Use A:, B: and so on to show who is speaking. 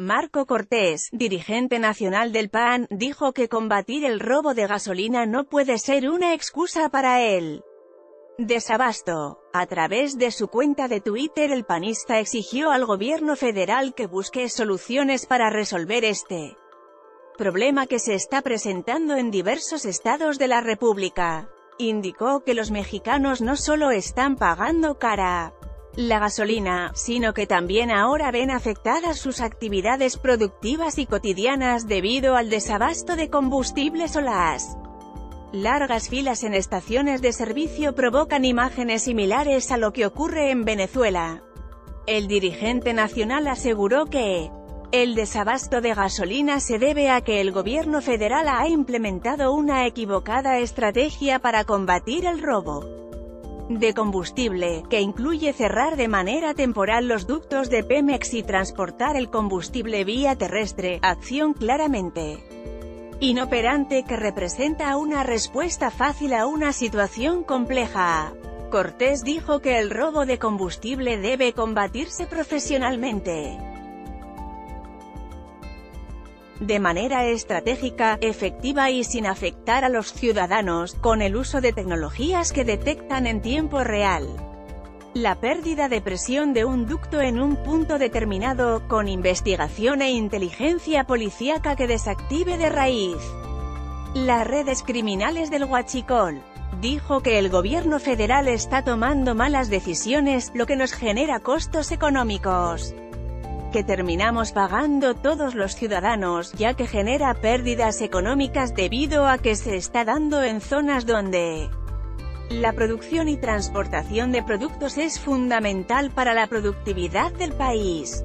A: Marco Cortés, dirigente nacional del PAN, dijo que combatir el robo de gasolina no puede ser una excusa para él. Desabasto. A través de su cuenta de Twitter el panista exigió al gobierno federal que busque soluciones para resolver este problema que se está presentando en diversos estados de la República. Indicó que los mexicanos no solo están pagando cara la gasolina, sino que también ahora ven afectadas sus actividades productivas y cotidianas debido al desabasto de combustibles o las Largas filas en estaciones de servicio provocan imágenes similares a lo que ocurre en Venezuela. El dirigente nacional aseguró que el desabasto de gasolina se debe a que el gobierno federal ha implementado una equivocada estrategia para combatir el robo de combustible, que incluye cerrar de manera temporal los ductos de Pemex y transportar el combustible vía terrestre, acción claramente inoperante que representa una respuesta fácil a una situación compleja. Cortés dijo que el robo de combustible debe combatirse profesionalmente. De manera estratégica, efectiva y sin afectar a los ciudadanos, con el uso de tecnologías que detectan en tiempo real. La pérdida de presión de un ducto en un punto determinado, con investigación e inteligencia policíaca que desactive de raíz. Las redes criminales del huachicol. Dijo que el gobierno federal está tomando malas decisiones, lo que nos genera costos económicos que terminamos pagando todos los ciudadanos, ya que genera pérdidas económicas debido a que se está dando en zonas donde la producción y transportación de productos es fundamental para la productividad del país.